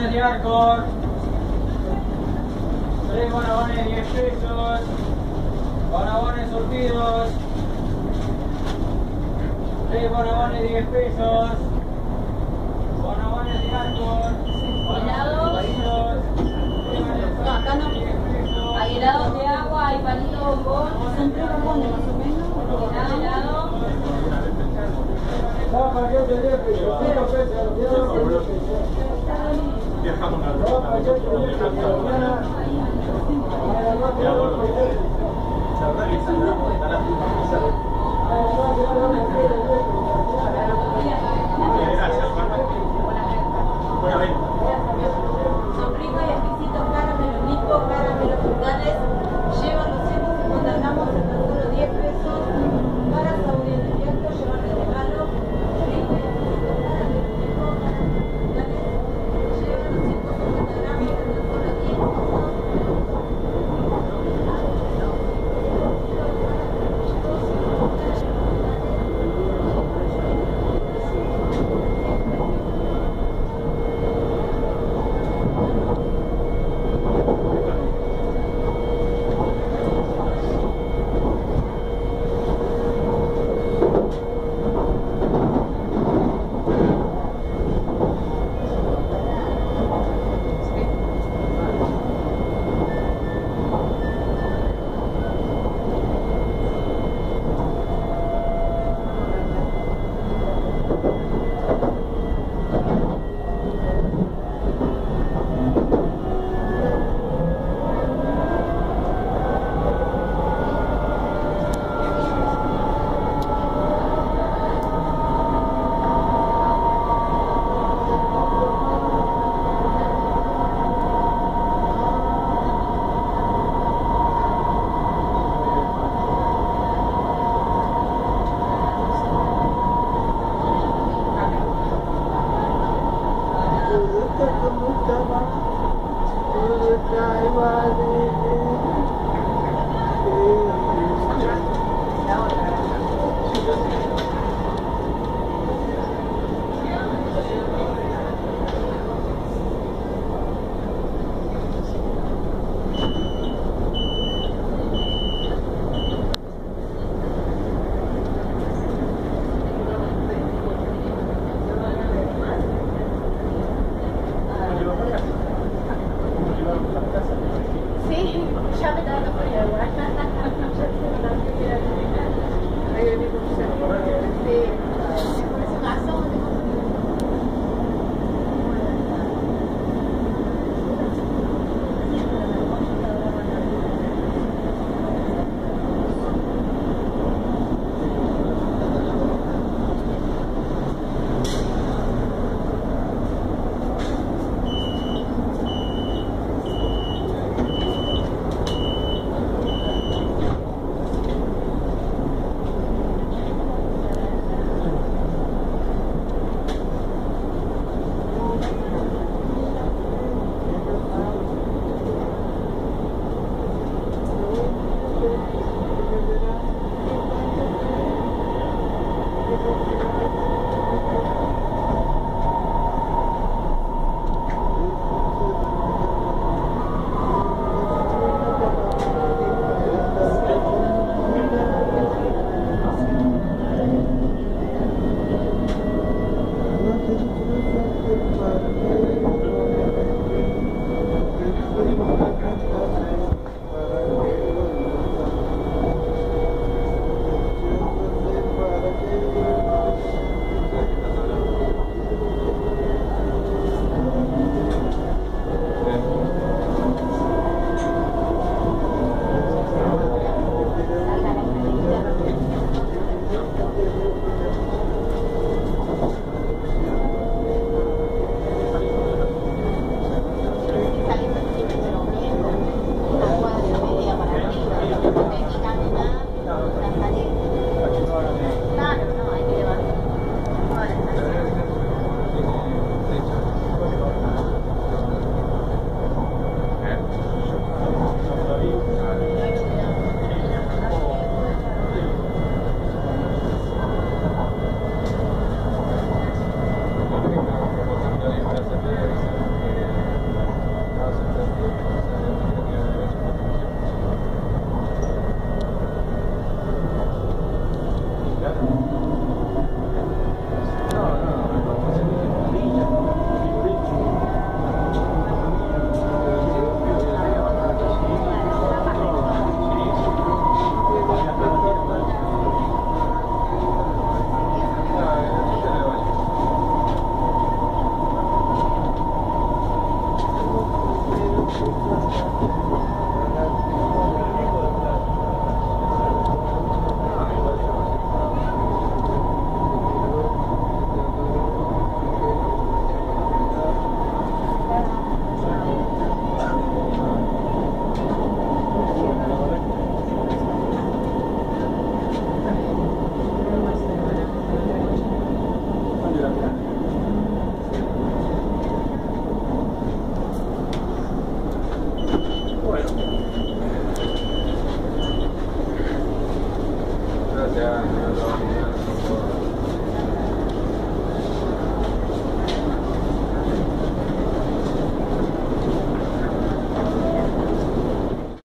bonabones de Arcor. Tres bonabones 10 pesos. Bonabones surtidos. Tres bonabones 10 pesos. Bonabones de Arcor. Helados. No, acá no. Hay helados de agua, hay palitos con. Son tres más o menos. Helado. No, paquete 10 pesos. 5 pesos. Viajamos a Dos paquetes 10 pesos. 大家。不要到公园